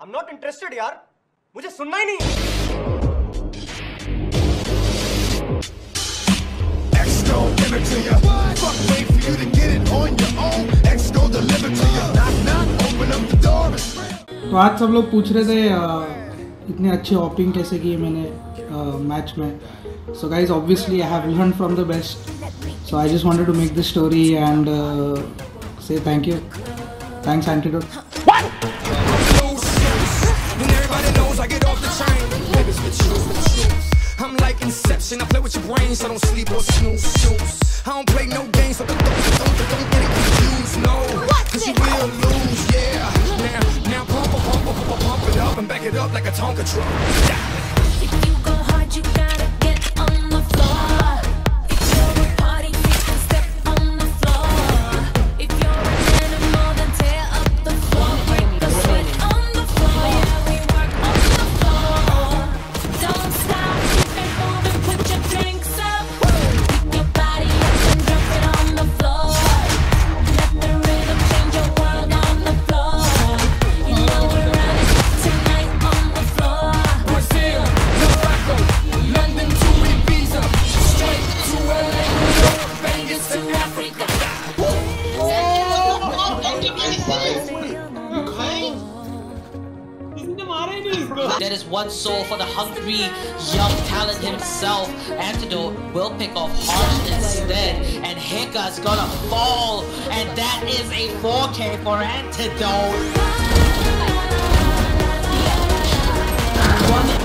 I am not interested यार। मुझे सुनना ही नहीं तो आज सब लोग पूछ रहे थे इतने अच्छे ऑपिंग कैसे किए मैंने मैच में। So guys obviously I have learn from the best so I just wanted to make this story and say thank you thanks antidote When everybody knows I get off the train. Niggas with shoes. I'm like Inception. I play with your brain, so don't sleep or snooze. snooze. I don't play no games, so don't, don't, don't, don't get it confused. No, cause you will lose, yeah. Now, now pump, pump, pump, pump, pump it up and back it up like a Tonka truck. If you go hard, you gotta get on the floor. There is one soul for the hungry young talent himself. Antidote will pick off Harsh instead, and Hika's gonna fall, and that is a 4K for Antidote. Tonight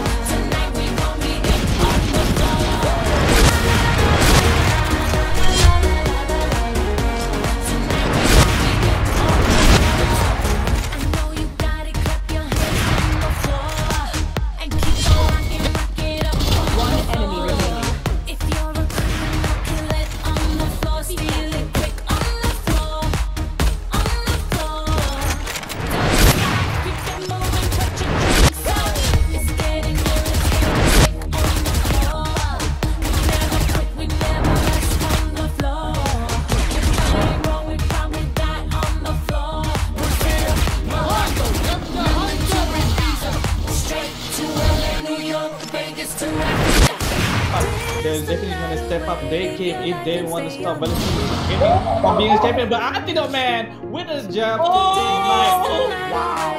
They're definitely gonna step up their game if they want to stop Balenciaga from being a champion. But Antidote man with his jab. Oh, wow.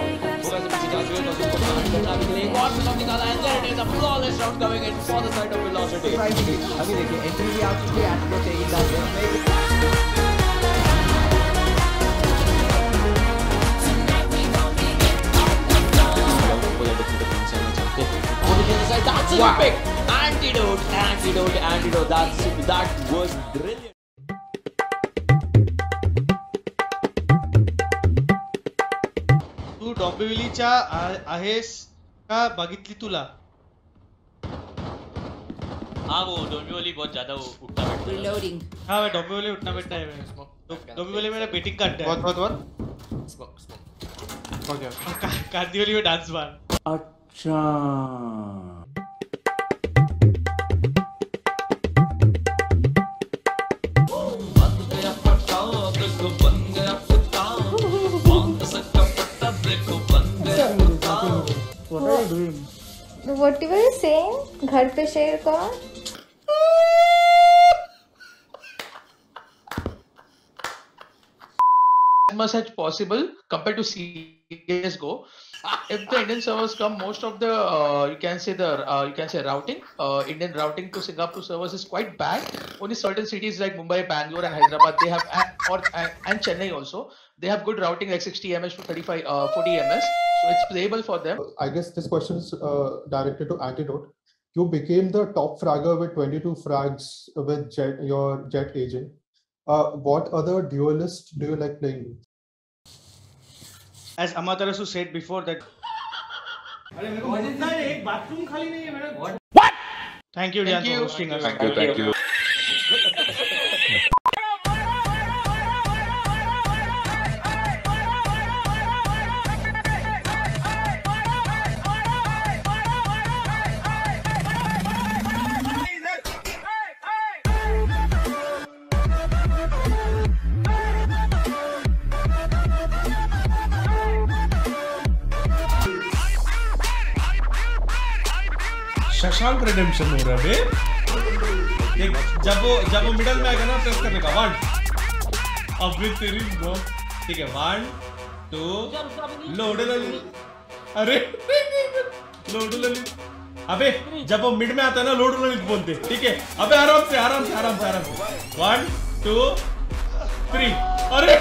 That's a pick. Antidote, antidote, antidote. That's that was brilliant. तू डॉम्बिवलीच्या आहेस का बघितली तुला हाँ वो डोमियोली बहुत ज़्यादा वो बैठता है Reloading. हाँ मैं डॉम्बिवली उठना बैठना है मैं डॉम्बिवली मेरा बेटिंग कार्ड है What, what, what? Smoke smoke Okay. का- में dance bar What are you doing? What were you saying? घर पे शेर कौन as much as possible compared to CS:GO. If the Indian servers come, most of the uh, you can say the uh, you can say routing, uh, Indian routing to Singapore servers is quite bad. Only certain cities like Mumbai, Bangalore, and Hyderabad they have and, or and, and Chennai also they have good routing like 60 ms to 35 uh, 40 ms, so it's playable for them. I guess this question is uh, directed to Antidote. You became the top fragger with 22 frags with Jett, your Jett agent. Uh, what other duelist do you like playing? As Amaterasu said before that. what? Thank you, Jan, for hosting us. Thank you, thank you. Shawshank Redemption हो रहा है देख, जब वो जब वो middle में आएगा ना प्रेस करने का। वन अबे तेरी नो ठीक है वन टू लोड लली अरे लोड लली अबे, जब वो मिड में आता है ना लोड ललित बोलते। ठीक है? अबे, आराम से आराम से आराम से आराम से। वन टू थ्री अरे!